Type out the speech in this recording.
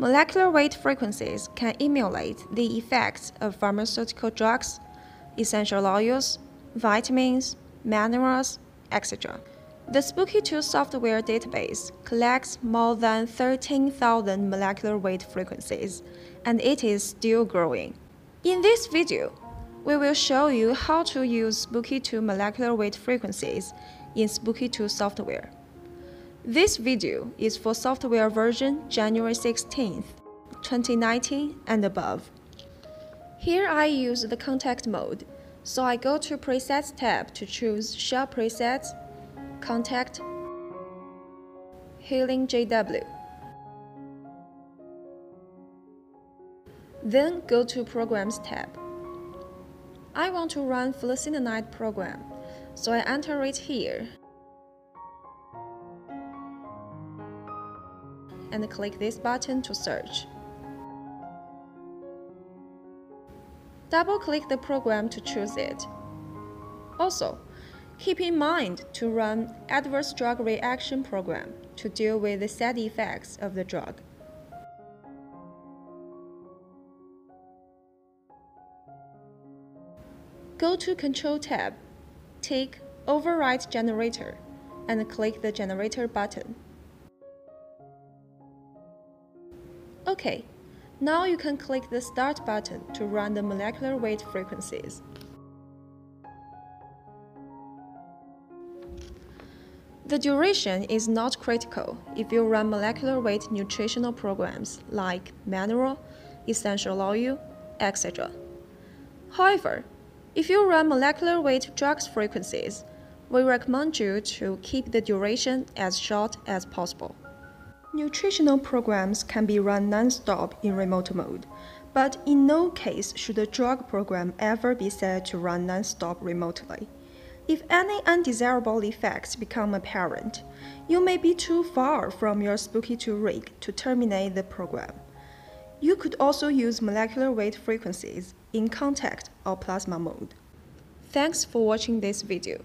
Molecular weight frequencies can emulate the effects of pharmaceutical drugs, essential oils, vitamins, minerals, etc. The Spooky2 software database collects more than 13,000 molecular weight frequencies, and it is still growing. In this video, we will show you how to use Spooky2 molecular weight frequencies in Spooky2 software. This video is for software version January 16th, 2019 and above. Here I use the contact mode, so I go to Presets tab to choose Shell Presets Contact Healing JW. Then go to Programs tab. I want to run fluocinolone program, so I enter it here and click this button to search. Double-click the program to choose it. Also, Keep in mind to run adverse drug reaction program to deal with the side effects of the drug. Go to Control tab, tick Override Generator, and click the Generator button. OK, now you can click the Start button to run the molecular weight frequencies. The duration is not critical if you run molecular weight nutritional programs like mineral, essential oil, etc. However, if you run molecular weight drugs frequencies, we recommend you to keep the duration as short as possible. Nutritional programs can be run non-stop in remote mode, but in no case should a drug program ever be said to run non-stop remotely. If any undesirable effects become apparent, you may be too far from your Spooky2 rig to terminate the program. You could also use molecular weight frequencies in contact or plasma mode. Thanks for watching this video.